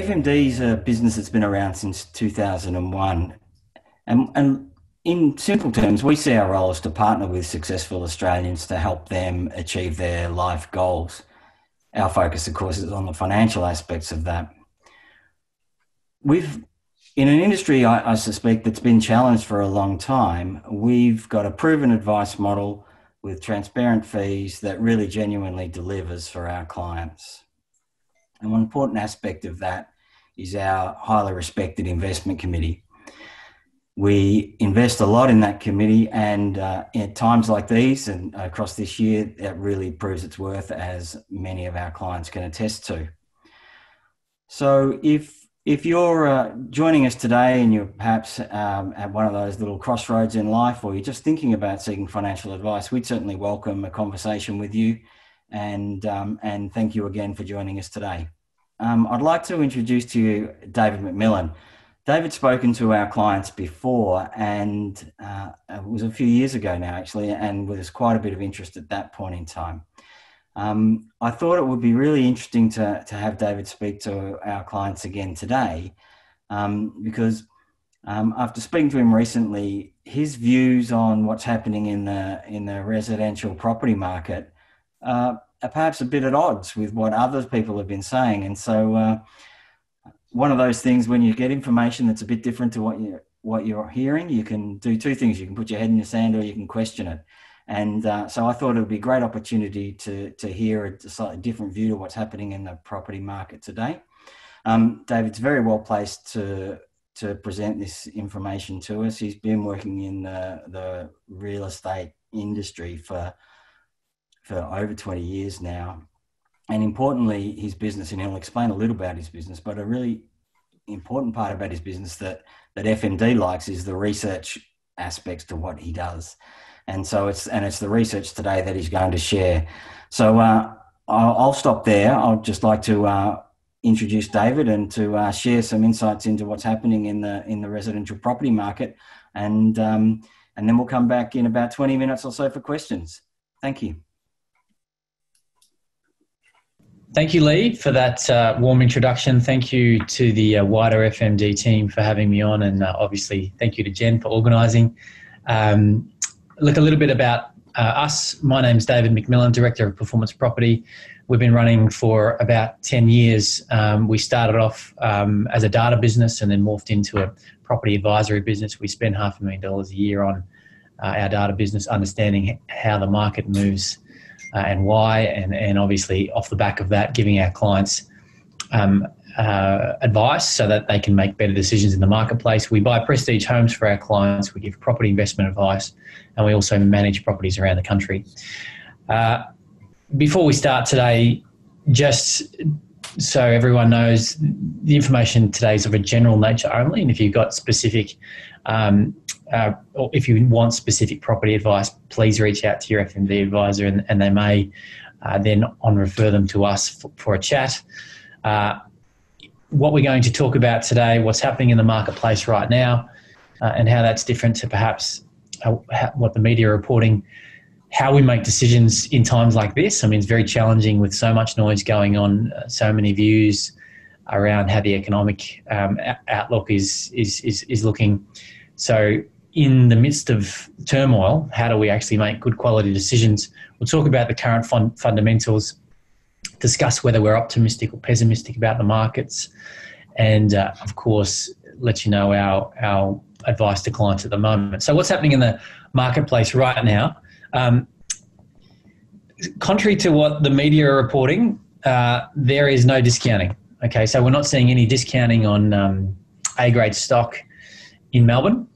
FMD is a business that's been around since 2001. And, and in simple terms, we see our role as to partner with successful Australians to help them achieve their life goals. Our focus, of course, is on the financial aspects of that. We've, in an industry, I, I suspect, that's been challenged for a long time, we've got a proven advice model with transparent fees that really genuinely delivers for our clients. And one important aspect of that is our highly respected investment committee. We invest a lot in that committee, and uh, at times like these and across this year, it really proves its worth, as many of our clients can attest to. So, if if you're uh, joining us today and you're perhaps um, at one of those little crossroads in life, or you're just thinking about seeking financial advice, we'd certainly welcome a conversation with you. And um, and thank you again for joining us today. Um, I'd like to introduce to you David McMillan. David's spoken to our clients before, and uh, it was a few years ago now, actually, and there was quite a bit of interest at that point in time. Um, I thought it would be really interesting to, to have David speak to our clients again today um, because um, after speaking to him recently, his views on what's happening in the, in the residential property market uh, are perhaps a bit at odds with what other people have been saying. And so, uh, one of those things when you get information that's a bit different to what you what you're hearing, you can do two things. You can put your head in the sand or you can question it. And uh, so I thought it would be a great opportunity to, to hear a slightly different view to what's happening in the property market today. Um, David's very well placed to, to present this information to us. He's been working in the, the real estate industry for, for over 20 years now. And importantly, his business, and he'll explain a little about his business, but a really important part about his business that, that FMD likes is the research aspects to what he does and so it's and it's the research today that he's going to share. So uh, I'll, I'll, stop there. I'd just like to uh, introduce David and to uh, share some insights into what's happening in the in the residential property market, and um, and then we'll come back in about twenty minutes or so for questions. Thank you. Thank you, Lee, for that uh, warm introduction. Thank you to the uh, wider FMD team for having me on, and uh, obviously, thank you to Jen for organising. Um, look a little bit about uh, us. My name's David McMillan, Director of Performance Property. We've been running for about 10 years. Um, we started off um, as a data business and then morphed into a property advisory business. We spend half a million dollars a year on uh, our data business, understanding how the market moves uh, and why, and, and obviously off the back of that, giving our clients um, uh, advice so that they can make better decisions in the marketplace. We buy prestige homes for our clients, we give property investment advice, and we also manage properties around the country. Uh, before we start today, just so everyone knows, the information today is of a general nature only, and if you've got specific um, uh, if you want specific property advice, please reach out to your FMD advisor and, and they may uh, then on refer them to us for, for a chat. Uh, what we're going to talk about today, what's happening in the marketplace right now, uh, and how that's different to perhaps uh, how, what the media are reporting, how we make decisions in times like this. I mean, it's very challenging with so much noise going on, uh, so many views around how the economic um, outlook is, is, is, is looking. So, in the midst of turmoil, how do we actually make good quality decisions? We'll talk about the current fun- fundamentals discuss whether we're optimistic or pessimistic about the markets, and uh, of course, let you know our our advice to clients at the moment. So, what's happening in the marketplace right now? Um, contrary to what the media are reporting, uh, there is no discounting. Okay, so we're not seeing any discounting on um, A grade stock in Melbourne.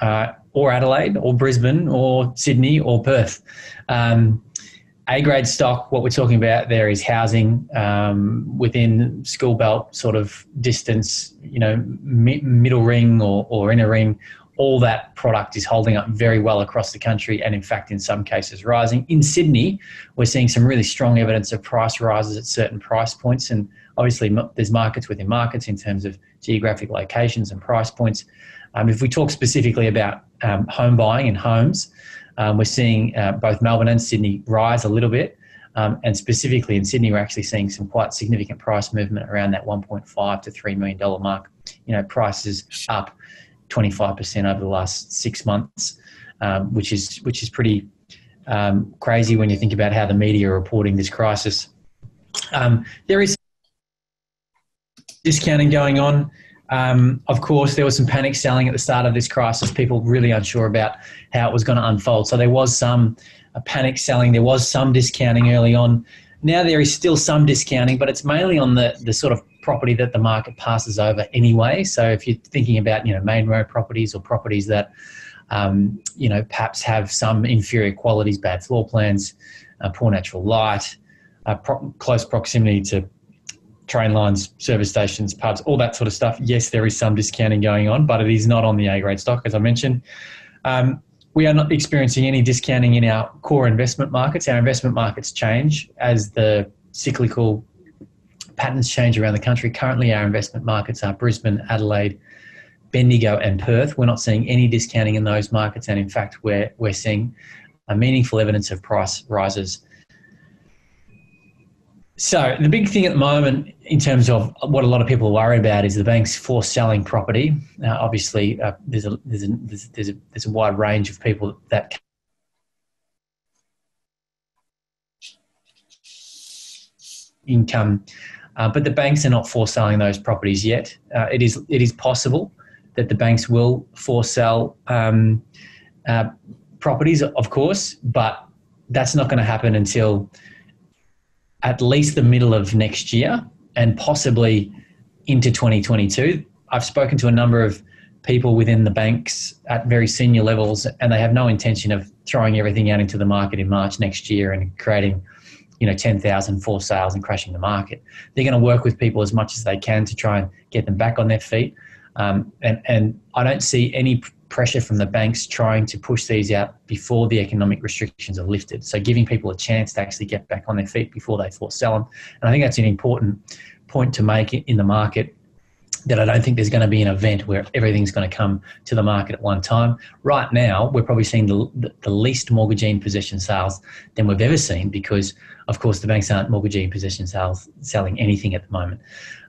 Uh, or Adelaide, or Brisbane, or Sydney, or Perth. Um, a grade stock, what we're talking about there is housing um, within school belt sort of distance, you know, mi- middle ring or, or inner ring. All that product is holding up very well across the country and, in fact, in some cases, rising. In Sydney, we're seeing some really strong evidence of price rises at certain price points. And obviously, there's markets within markets in terms of geographic locations and price points. Um, if we talk specifically about um, home buying and homes, um, we're seeing uh, both Melbourne and Sydney rise a little bit. Um, and specifically in Sydney, we're actually seeing some quite significant price movement around that 1.5 to $3 million mark. You know, prices up 25% over the last six months, um, which is which is pretty um, crazy when you think about how the media are reporting this crisis. Um, there is discounting going on. Um, of course, there was some panic selling at the start of this crisis. People really unsure about how it was going to unfold. So there was some uh, panic selling. There was some discounting early on. Now there is still some discounting, but it's mainly on the, the sort of property that the market passes over anyway. So if you're thinking about you know main road properties or properties that um, you know perhaps have some inferior qualities, bad floor plans, uh, poor natural light, uh, pro- close proximity to train lines, service stations, pubs, all that sort of stuff. Yes, there is some discounting going on, but it is not on the A grade stock, as I mentioned. Um, we are not experiencing any discounting in our core investment markets. Our investment markets change as the cyclical patterns change around the country. Currently, our investment markets are Brisbane, Adelaide, Bendigo, and Perth. We're not seeing any discounting in those markets, and in fact, we're we're seeing a meaningful evidence of price rises so the big thing at the moment, in terms of what a lot of people worried about, is the banks force selling property. Now, obviously, uh, there's a there's a there's, there's a there's a wide range of people that. income uh, but the banks are not force selling those properties yet uh, it is it is possible that the banks will force sell um, uh, properties of course but that's not going to happen until at least the middle of next year and possibly into 2022. I've spoken to a number of people within the banks at very senior levels, and they have no intention of throwing everything out into the market in March next year and creating, you know, 10,000 forced sales and crashing the market. They're going to work with people as much as they can to try and get them back on their feet. Um, and, and I don't see any pressure from the banks trying to push these out before the economic restrictions are lifted. So giving people a chance to actually get back on their feet before they force sell them. And I think that's an important point to make in the market that I don't think there's going to be an event where everything's going to come to the market at one time. Right now, we're probably seeing the, the, least mortgagee in possession sales than we've ever seen because, of course, the banks aren't mortgagee in possession sales selling anything at the moment.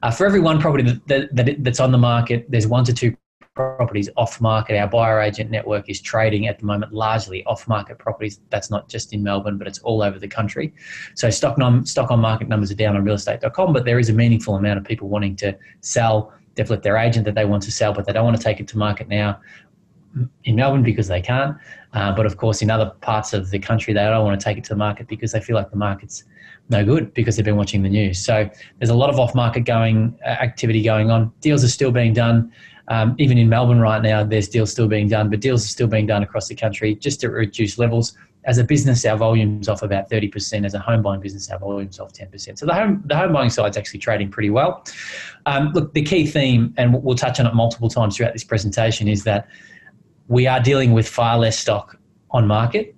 Uh, for every one property that, that, that, that's on the market, there's one to two properties off market. Our buyer agent network is trading at the moment largely off market properties. That's not just in Melbourne, but it's all over the country. So stock, num- stock on market numbers are down on realestate.com, but there is a meaningful amount of people wanting to sell. They've let their agent that they want to sell, but they don't want to take it to market now in Melbourne because they can't. Uh, but of course, in other parts of the country, they don't want to take it to the market because they feel like the market's no good because they've been watching the news. So there's a lot of off market going uh, activity going on. Deals are still being done. Um, even in Melbourne right now, there's deals still being done, but deals are still being done across the country just to reduce levels. As a business, our volume's off about 30%. As a home buying business, our volume's off 10%. So the home, the home buying side's actually trading pretty well. Um, look, the key theme, and we'll touch on it multiple times throughout this presentation, is that we are dealing with far less stock on market.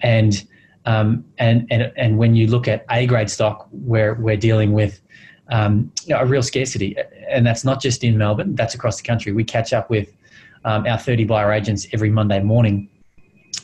And, um, and, and, and when you look at A grade stock, where we're dealing with um, you know, a real scarcity. And that's not just in Melbourne, that's across the country. We catch up with um, our 30 buyer agents every Monday morning.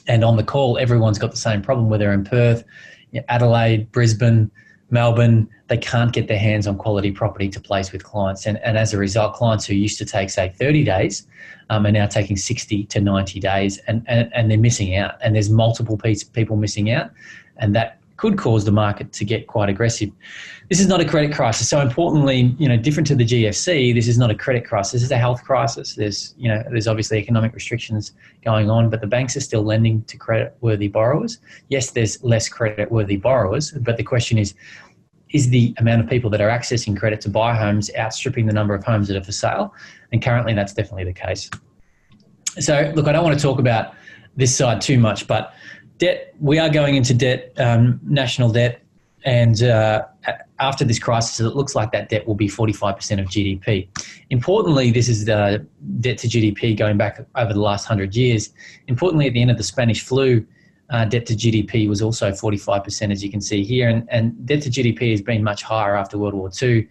And on the call, everyone's got the same problem, whether in Perth, you know, Adelaide, Brisbane, Melbourne, they can't get their hands on quality property to place with clients. And, and as a result, clients who used to take, say, 30 days um, are now taking 60 to 90 days and, and, and they're missing out. And there's multiple piece, people missing out. And that could cause the market to get quite aggressive. This is not a credit crisis. So importantly, you know, different to the GFC, this is not a credit crisis. This is a health crisis. There's, you know, there's obviously economic restrictions going on, but the banks are still lending to credit-worthy borrowers. Yes, there's less credit-worthy borrowers, but the question is, is the amount of people that are accessing credit to buy homes outstripping the number of homes that are for sale? And currently, that's definitely the case. So, look, I don't want to talk about this side too much, but debt, we are going into debt, um, national debt, and uh, after this crisis, it looks like that debt will be 45% of GDP. Importantly, this is the debt to GDP going back over the last 100 years. Importantly, at the end of the Spanish flu, uh, debt to GDP was also 45%, as you can see here, and, and debt to GDP has been much higher after World War II.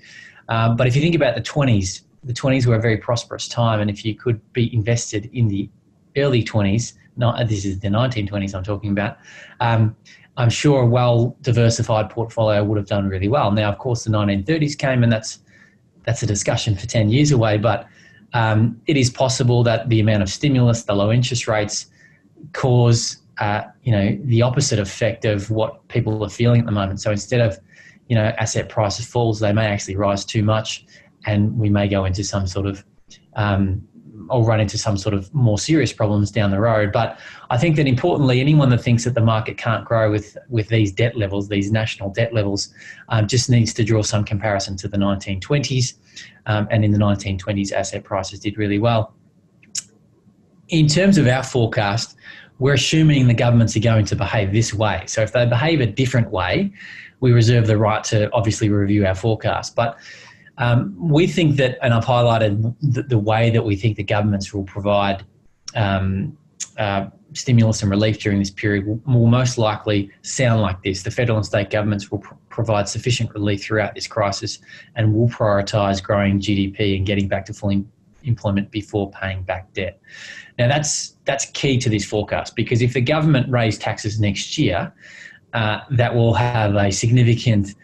Um, but if you think about the 20s, the 20s were a very prosperous time, and if you could be invested in the early 20s, not this is the 1920s I'm talking about. Um, I'm sure a well diversified portfolio would have done really well. Now, of course, the 1930s came, and that's that's a discussion for 10 years away. But um, it is possible that the amount of stimulus, the low interest rates, cause uh, you know the opposite effect of what people are feeling at the moment. So instead of you know asset prices falls, they may actually rise too much, and we may go into some sort of um, or run into some sort of more serious problems down the road. But I think that importantly, anyone that thinks that the market can't grow with with these debt levels, these national debt levels, um, just needs to draw some comparison to the 1920s. Um, and in the 1920s, asset prices did really well. In terms of our forecast, we're assuming the governments are going to behave this way. So if they behave a different way, we reserve the right to obviously review our forecast. But um, we think that, and I've highlighted the, the, way that we think the governments will provide um, uh, stimulus and relief during this period will, will, most likely sound like this. The federal and state governments will pr- provide sufficient relief throughout this crisis and will prioritise growing GDP and getting back to full em- employment before paying back debt. Now, that's, that's key to this forecast because if the government raise taxes next year, uh, that will have a significant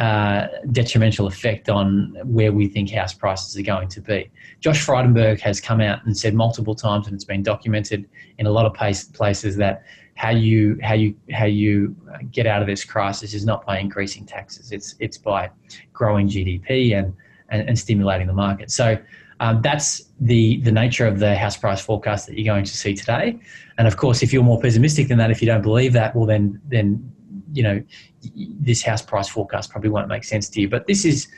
uh, detrimental effect on where we think house prices are going to be. Josh Frydenberg has come out and said multiple times, and it's been documented in a lot of places that how you how you how you get out of this crisis is not by increasing taxes. It's it's by growing GDP and and, and stimulating the market. So. Um, that's the the nature of the house price forecast that you're going to see today. And of course, if you're more pessimistic than that, if you don't believe that, well, then then you know, this house price forecast probably won't make sense to you. But this is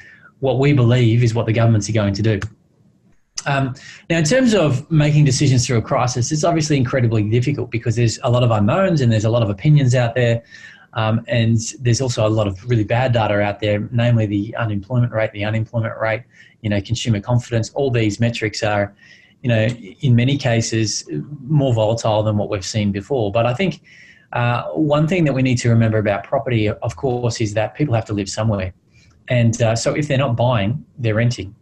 what we believe is what the governments are going to do. Um, now, in terms of making decisions through a crisis, it's obviously incredibly difficult because there's a lot of unknowns and there's a lot of opinions out there. Um, and there's also a lot of really bad data out there, namely the unemployment rate, the unemployment rate, you know, consumer confidence. All these metrics are, you know, in many cases more volatile than what we've seen before. But I think uh, one thing that we need to remember about property, of course, is that people have to live somewhere. And uh, so if they're not buying, they're renting.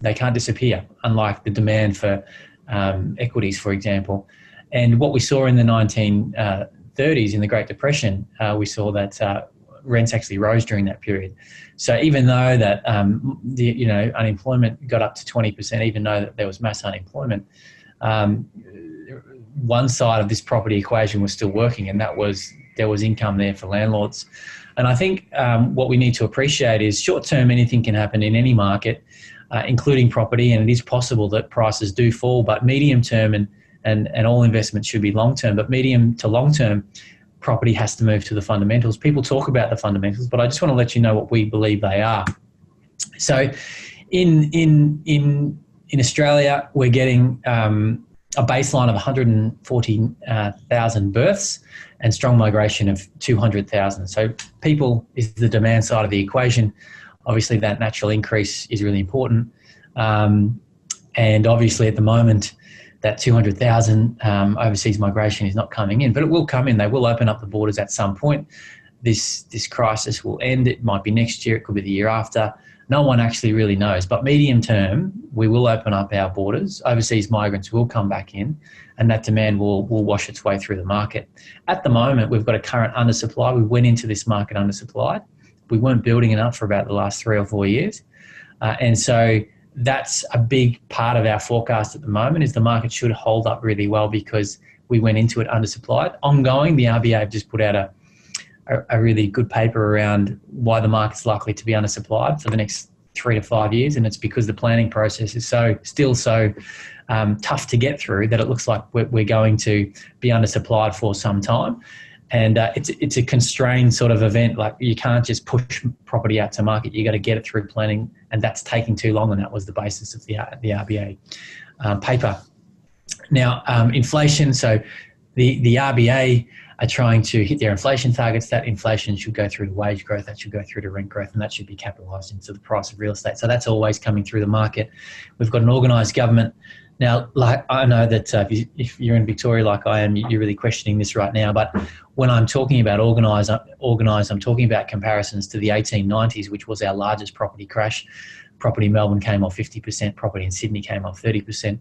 They can't disappear, unlike the demand for um, equities, for example. And what we saw in the 1930s, uh, in the Great Depression, uh, we saw that uh, rents actually rose during that period. So even though that um, the you know unemployment got up to 20%, even though that there was mass unemployment, um, one side of this property equation was still working, and that was there was income there for landlords. And I think um, what we need to appreciate is short term, anything can happen in any market, uh, including property, and it is possible that prices do fall. But medium term and and, and all investments should be long term, but medium to long term, property has to move to the fundamentals. People talk about the fundamentals, but I just want to let you know what we believe they are. So, in in in in Australia, we're getting um, a baseline of 140,000 births and strong migration of 200,000. So, people is the demand side of the equation. Obviously, that natural increase is really important. Um, and obviously, at the moment, that 200,000 um, overseas migration is not coming in, but it will come in. They will open up the borders at some point. This, this crisis will end. It might be next year, it could be the year after no one actually really knows. But medium term, we will open up our borders. Overseas migrants will come back in, and that demand will, will wash its way through the market. At the moment, we've got a current undersupply. We went into this market undersupplied. We weren't building enough for about the last three or four years. Uh, and so that's a big part of our forecast at the moment is the market should hold up really well because we went into it undersupplied. Ongoing, the RBA have just put out a a, a really good paper around why the market's likely to be undersupplied for the next three to five years, and it's because the planning process is so still so um, tough to get through that it looks like we're, we're, going to be undersupplied for some time. And uh, it's it's a constrained sort of event. Like you can't just push property out to market. You got to get it through planning, and that's taking too long. And that was the basis of the the RBA um, paper. Now um, inflation. So the the RBA are trying to hit their inflation targets, that inflation should go through to wage growth, that should go through to rent growth, and that should be capitalised into the price of real estate. So that's always coming through the market. We've got an organised government. Now, like I know that uh, if you're in Victoria, like I am, you're really questioning this right now. But when I'm talking about organised, organised, I'm talking about comparisons to the 1890s, which was our largest property crash property in Melbourne came off 50%, property in Sydney came off 30%.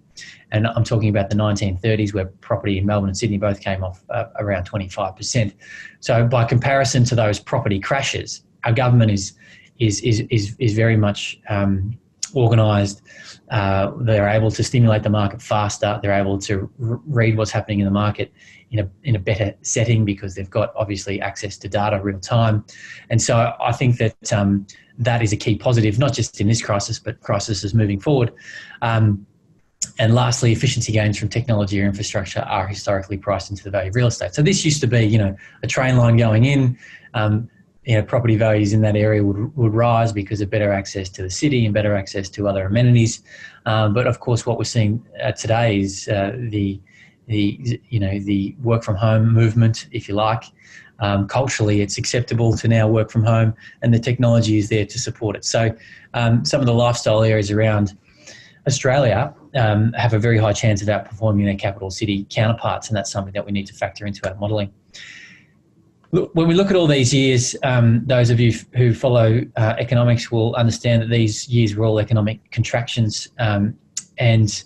And I'm talking about the 1930s where property in Melbourne and Sydney both came off uh, around 25%. So by comparison to those property crashes, our government is, is, is, is, is very much um, organised. Uh, they're able to stimulate the market faster. They're able to r- read what's happening in the market in a, in a better setting because they've got obviously access to data real time. And so I think that um, that is a key positive, not just in this crisis, but crises moving forward. Um, and lastly, efficiency gains from technology or infrastructure are historically priced into the value of real estate. So this used to be, you know, a train line going in. Um, you know, property values in that area would, would rise because of better access to the city and better access to other amenities. Um, but of course, what we're seeing uh, today is uh, the the you know the work from home movement, if you like. Um, culturally, it's acceptable to now work from home, and the technology is there to support it. So, um, some of the lifestyle areas around Australia um, have a very high chance of outperforming their capital city counterparts, and that's something that we need to factor into our modelling. When we look at all these years, um, those of you who follow uh, economics will understand that these years were all economic contractions, um, and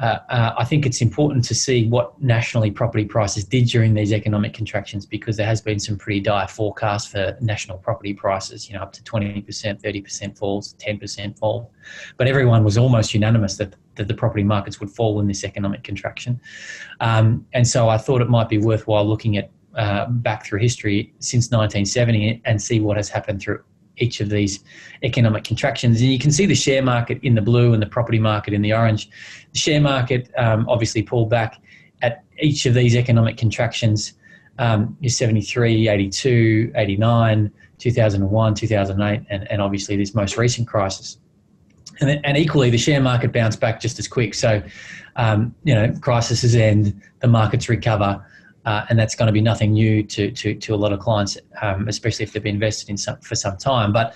uh, uh, I think it's important to see what nationally property prices did during these economic contractions because there has been some pretty dire forecasts for national property prices, you know, up to 20%, 30% falls, 10% fall. But everyone was almost unanimous that, that the property markets would fall in this economic contraction. Um, and so I thought it might be worthwhile looking at uh, back through history since 1970 and see what has happened through each of these economic contractions. And you can see the share market in the blue and the property market in the orange. The share market um, obviously pulled back at each of these economic contractions um, is 73, 82, 89, 2001, 2008, and, and obviously this most recent crisis. And, and equally, the share market bounced back just as quick. So, um, you know, crises end, the markets recover uh, and that's going to be nothing new to, to, to a lot of clients, um, especially if they've been invested in some, for some time. But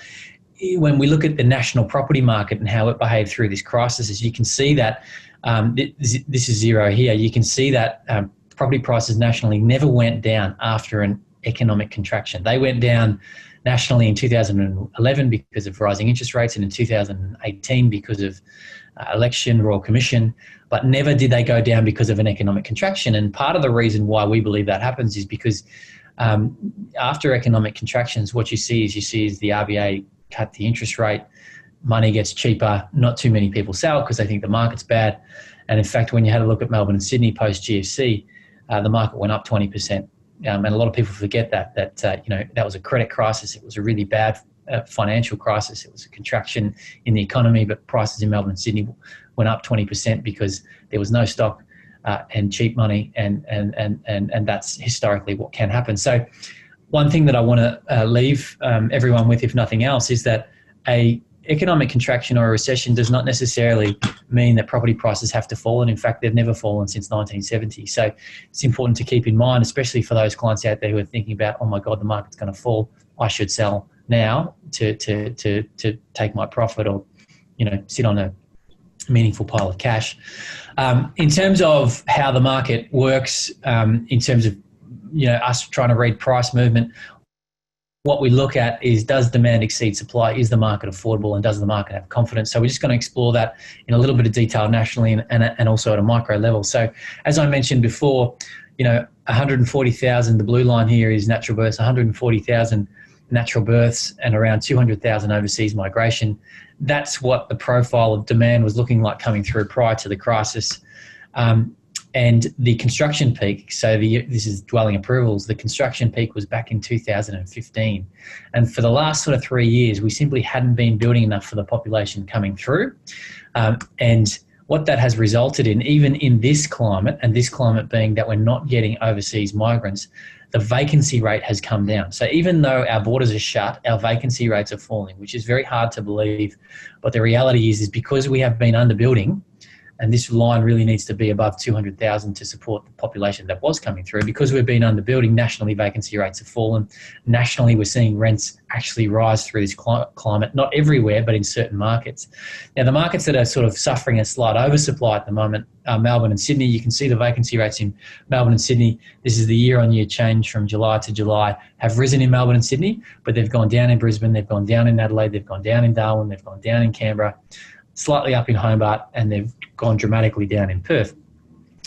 when we look at the national property market and how it behaved through this crisis, as you can see that um, this, is zero here. You can see that um, property prices nationally never went down after an economic contraction. They went down nationally in 2011 because of rising interest rates, and in 2018 because of election, Royal Commission, but never did they go down because of an economic contraction. And part of the reason why we believe that happens is because um, after economic contractions, what you see is you see is the RBA cut the interest rate, money gets cheaper, not too many people sell because they think the market's bad. And in fact, when you had a look at Melbourne and Sydney post GFC, uh, the market went up 20%. Um, and a lot of people forget that that uh, you know that was a credit crisis. It was a really bad uh, financial crisis. It was a contraction in the economy, but prices in Melbourne and Sydney went up 20% because there was no stock uh, and cheap money, and, and, and, and, and that's historically what can happen. So, one thing that I want to uh, leave um, everyone with, if nothing else, is that a economic contraction or a recession does not necessarily mean that property prices have to fall. And in fact, they've never fallen since 1970. So it's important to keep in mind, especially for those clients out there who are thinking about, oh my God, the market's going to fall. I should sell now to, to, to, to take my profit or, you know, sit on a meaningful pile of cash. Um, in terms of how the market works, um, in terms of you know us trying to read price movement, what we look at is does demand exceed supply? Is the market affordable, and does the market have confidence? So we're just going to explore that in a little bit of detail nationally and, and, and also at a micro level. So as I mentioned before, you know, 140,000. The blue line here is natural births. 140,000 natural births and around 200,000 overseas migration. That's what the profile of demand was looking like coming through prior to the crisis. Um, and the construction peak, so the, this is dwelling approvals, the construction peak was back in 2015. And for the last sort of three years, we simply hadn't been building enough for the population coming through. Um, and what that has resulted in, even in this climate, and this climate being that we're not getting overseas migrants, the vacancy rate has come down. So even though our borders are shut, our vacancy rates are falling, which is very hard to believe. But the reality is, is because we have been underbuilding, and this line really needs to be above 200,000 to support the population that was coming through. Because we've been underbuilding, nationally vacancy rates have fallen. Nationally, we're seeing rents actually rise through this climate, not everywhere, but in certain markets. Now, the markets that are sort of suffering a slight oversupply at the moment are Melbourne and Sydney. You can see the vacancy rates in Melbourne and Sydney. This is the year on year change from July to July, have risen in Melbourne and Sydney, but they've gone down in Brisbane, they've gone down in Adelaide, they've gone down in Darwin, they've gone down in Canberra slightly up in Hobart, and they've gone dramatically down in Perth.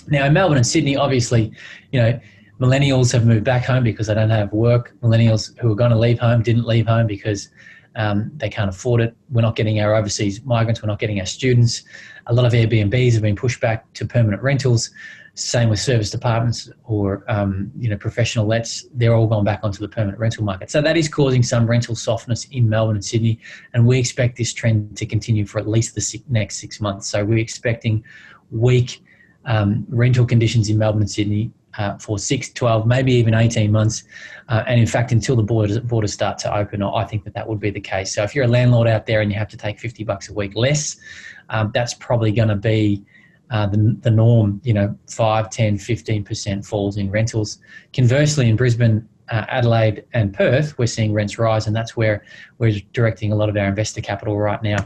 Now, in Melbourne and Sydney, obviously, you know, millennials have moved back home because they don't have work. Millennials who are going to leave home didn't leave home because um, they can't afford it. We're not getting our overseas migrants. We're not getting our students. A lot of Airbnbs have been pushed back to permanent rentals. Same with service departments or um, you know professional lets. They're all gone back onto the permanent rental market. So that is causing some rental softness in Melbourne and Sydney, and we expect this trend to continue for at least the next six months. So we're expecting weak um, rental conditions in Melbourne and Sydney uh, for six, 12, maybe even 18 months. Uh, and in fact, until the borders, borders start to open, I think that that would be the case. So if you're a landlord out there and you have to take 50 bucks a week less, um, that's probably going to be uh, the, the norm, you know, 5, 10, 15% falls in rentals. Conversely, in Brisbane, uh, Adelaide, and Perth, we're seeing rents rise, and that's where we're directing a lot of our investor capital right now.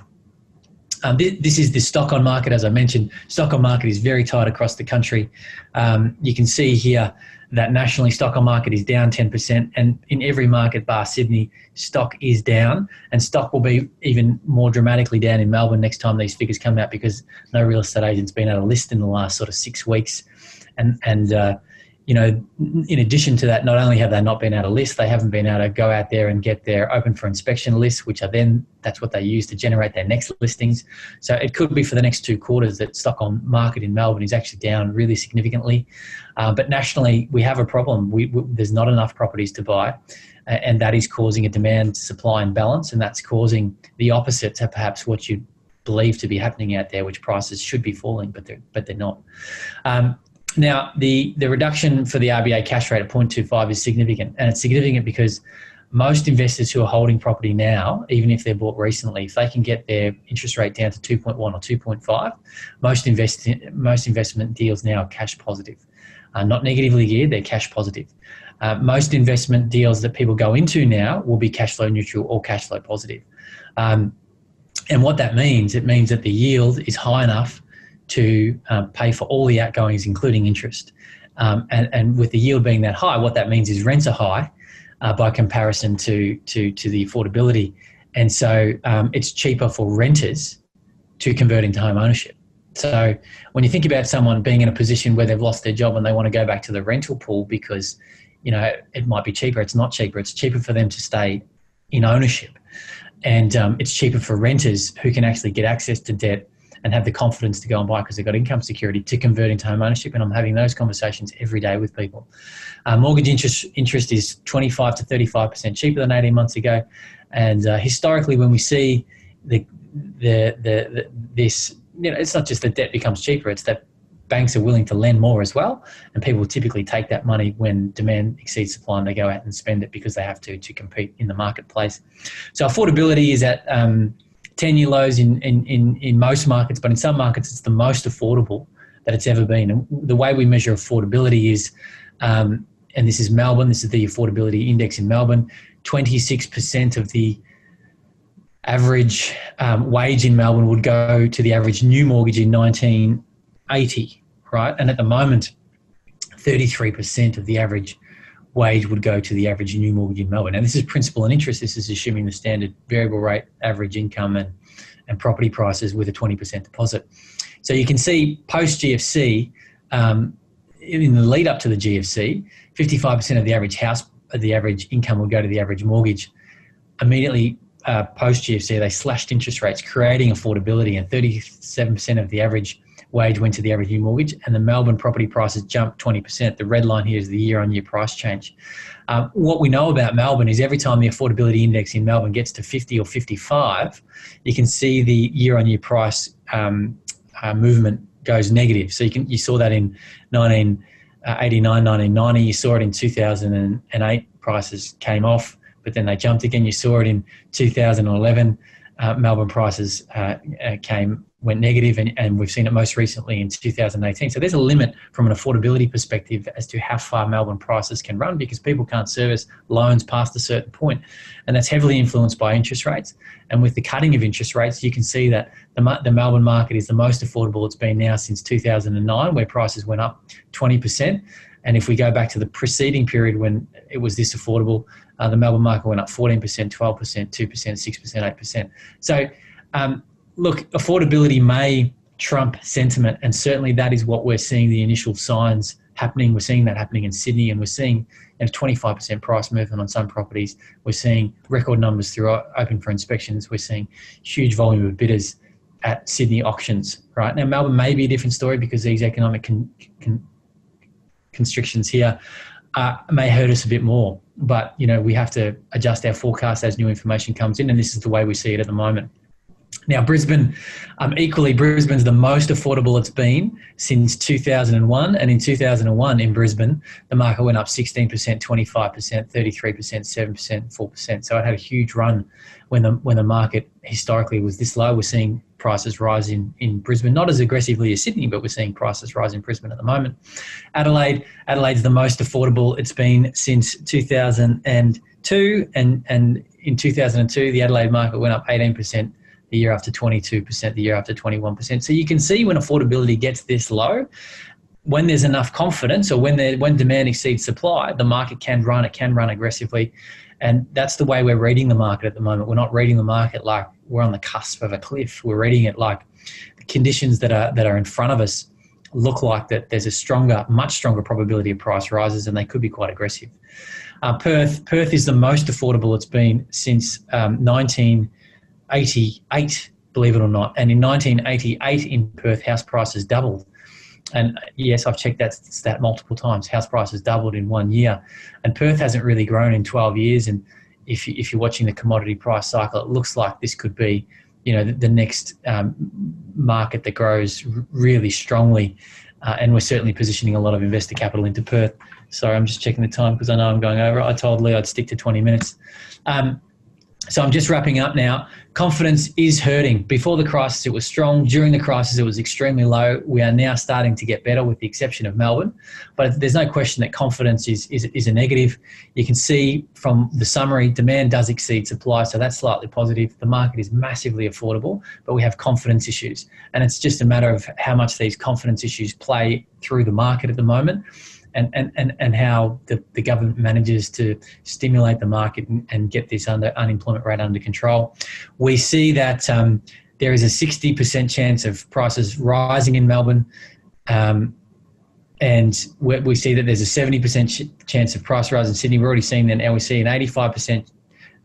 Um, this, this, is the stock on market, as I mentioned. Stock on market is very tight across the country. Um, you can see here that nationally stock market is down 10%, and in every market bar Sydney, stock is down, and stock will be even more dramatically down in Melbourne next time these figures come out because no real estate agent's been able to list in the last sort of six weeks, and and uh, you know, in addition to that, not only have they not been able to list, they haven't been able to go out there and get their open for inspection lists, which are then that's what they use to generate their next listings. So it could be for the next two quarters that stock on market in Melbourne is actually down really significantly. Uh, but nationally, we have a problem. We, we, there's not enough properties to buy, and that is causing a demand supply imbalance, and that's causing the opposite to perhaps what you believe to be happening out there, which prices should be falling, but they're but they're not. Um, now, the, the reduction for the RBA cash rate at 0.25 is significant, and it's significant because most investors who are holding property now, even if they're bought recently, if they can get their interest rate down to 2.1 or 2.5, most, invest, most investment deals now are cash positive. Uh, not negatively geared, they're cash positive. Uh, most investment deals that people go into now will be cash flow neutral or cash flow positive. Um, and what that means, it means that the yield is high enough to uh, pay for all the outgoings, including interest. Um, and, and, with the yield being that high, what that means is rents are high uh, by comparison to, to, to the affordability. And so um, it's cheaper for renters to convert into home ownership. So when you think about someone being in a position where they've lost their job and they want to go back to the rental pool because you know it might be cheaper, it's not cheaper. It's cheaper for them to stay in ownership, and um, it's cheaper for renters who can actually get access to debt and have the confidence to go and buy because they've got income security to convert into home ownership. And I'm having those conversations every day with people. Uh, mortgage interest interest is 25 to 35 percent cheaper than 18 months ago, and uh, historically, when we see the, the the, the this, you know, it's not just that debt becomes cheaper; it's that banks are willing to lend more as well, and people typically take that money when demand exceeds supply and they go out and spend it because they have to to compete in the marketplace. So affordability is at um, 10 year lows in, in, in, in most markets, but in some markets, it's the most affordable that it's ever been. And the way we measure affordability is, um, and this is Melbourne, this is the affordability index in Melbourne, 26% of the average um, wage in Melbourne would go to the average new mortgage in 1980, right? And at the moment, 33% of the average wage would go to the average new mortgage in Melbourne. And this is principal and interest. This is assuming the standard variable rate average income and, and property prices with a 20% deposit. So you can see post GFC, um, in the lead up to the GFC, 55% of the average house, the average income would go to the average mortgage. Immediately uh, post GFC, they slashed interest rates, creating affordability, and 37% of the average wage went to the average new mortgage, and the Melbourne property prices jumped 20%. The red line here is the year on year price change. Um, what we know about Melbourne is every time the affordability index in Melbourne gets to 50 or 55, you can see the year on year price um, uh, movement goes negative. So you can you saw that in 1989, 1990. You saw it in 2008. Prices came off, but then they jumped again. You saw it in 2011 uh, Melbourne prices uh, uh, came went negative, and, and we've seen it most recently in 2018. So there's a limit from an affordability perspective as to how far Melbourne prices can run because people can't service loans past a certain point, and that's heavily influenced by interest rates. And with the cutting of interest rates, you can see that the, the Melbourne market is the most affordable it's been now since 2009, where prices went up 20%. And if we go back to the preceding period when it was this affordable, uh, the Melbourne market went up 14%, 12%, 2%, 6%, 8%. So, um, look, affordability may trump sentiment, and certainly that is what we're seeing the initial signs happening. We're seeing that happening in Sydney, and we're seeing a 25% price movement on some properties. We're seeing record numbers through open for inspections. We're seeing huge volume of bidders at Sydney auctions. Right now, Melbourne may be a different story because these economic con- con- constrictions here uh, may hurt us a bit more. But you know, we have to adjust our forecast as new information comes in, and this is the way we see it at the moment. Now, Brisbane, um, equally, Brisbane's the most affordable it's been since 2001. And in 2001, in Brisbane, the market went up 16%, 25%, 33%, 7%, 4%. So it had a huge run when the, when the market historically was this low. We're seeing prices rise in, in Brisbane, not as aggressively as Sydney, but we're seeing prices rise in Brisbane at the moment. Adelaide, Adelaide's the most affordable it's been since 2002. And, and in 2002, the Adelaide market went up 18% the year after 22%, the year after 21%. So you can see when affordability gets this low, when there's enough confidence or when there, when demand exceeds supply, the market can run, it can run aggressively. And that's the way we're reading the market at the moment. We're not reading the market like we're on the cusp of a cliff. We're reading it like the conditions that are that are in front of us look like that there's a stronger, much stronger probability of price rises, and they could be quite aggressive. Uh, Perth, Perth is the most affordable it's been since um, 1988, believe it or not. And in 1988, in Perth, house prices doubled. And yes, I've checked that stat multiple times. House prices doubled in one year, and Perth hasn't really grown in 12 years. And if you, if you're watching the commodity price cycle, it looks like this could be, you know, the, the next um, market that grows really strongly. Uh, and we're certainly positioning a lot of investor capital into Perth. Sorry, I'm just checking the time because I know I'm going over. I told Lee I'd stick to 20 minutes. Um, so I'm just wrapping up now. Confidence is hurting. Before the crisis, it was strong. During the crisis, it was extremely low. We are now starting to get better, with the exception of Melbourne. But there's no question that confidence is, is, is a negative. You can see from the summary, demand does exceed supply, so that's slightly positive. The market is massively affordable, but we have confidence issues. And it's just a matter of how much these confidence issues play through the market at the moment and, and, and, and how the, the government manages to stimulate the market and, and get this under unemployment rate under control. We see that um, there is a 60% chance of prices rising in Melbourne. Um, and we see that there's a 70% chance of price rise in Sydney. We're already seeing that now we see an 85%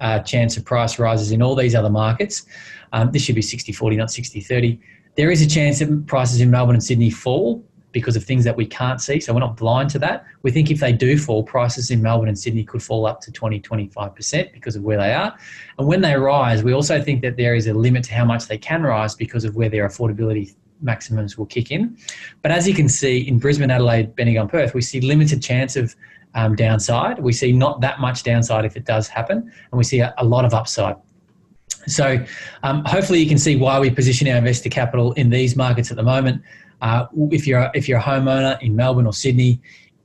uh, chance of price rises in all these other markets. Um, this should be 60 40, not 60 30. There is a chance that prices in Melbourne and Sydney fall, because of things that we can't see. So we're not blind to that. We think if they do fall, prices in Melbourne and Sydney could fall up to 20, 25% because of where they are. And when they rise, we also think that there is a limit to how much they can rise because of where their affordability maximums will kick in. But as you can see in Brisbane, Adelaide, Bendigo, Perth, we see limited chance of um, downside. We see not that much downside if it does happen, and we see a, a lot of upside. So, um, hopefully, you can see why we position our investor capital in these markets at the moment. Uh, if you're if you're a homeowner in Melbourne or Sydney,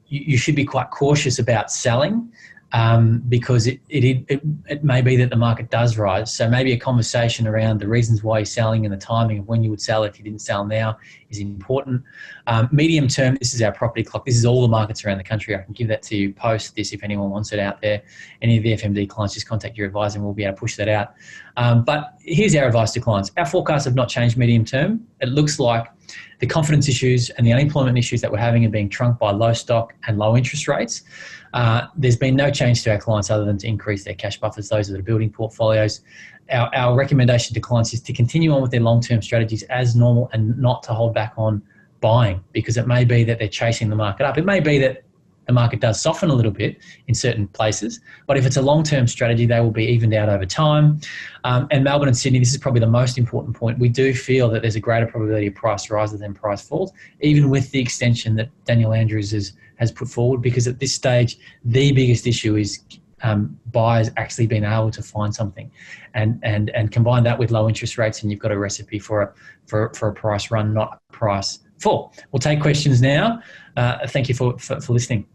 you, you should be quite cautious about selling um, because it, it, it, it, may be that the market does rise. So maybe a conversation around the reasons why you're selling and the timing of when you would sell if you didn't sell now is important. Um, medium term, this is our property clock. This is all the markets around the country. I can give that to you post this if anyone wants it out there. Any of the FMD clients, just contact your advisor and we'll be able to push that out. Um, but here's our advice to clients. Our forecasts have not changed medium term. It looks like the confidence issues and the unemployment issues that we're having are being trunked by low stock and low interest rates. Uh, there's been no change to our clients other than to increase their cash buffers, those that are building portfolios. Our, our recommendation to clients is to continue on with their long term strategies as normal and not to hold back on buying because it may be that they're chasing the market up. It may be that the market does soften a little bit in certain places. But if it's a long term strategy, they will be evened out over time. Um, and Melbourne and Sydney, this is probably the most important point. We do feel that there's a greater probability of price rises than price falls, even with the extension that Daniel Andrews has, has put forward, because at this stage, the biggest issue is. Um, buyers actually being able to find something, and and and combine that with low interest rates, and you've got a recipe for a for for a price run, not a price Four. We'll take questions now. Uh, thank you for, for, for listening.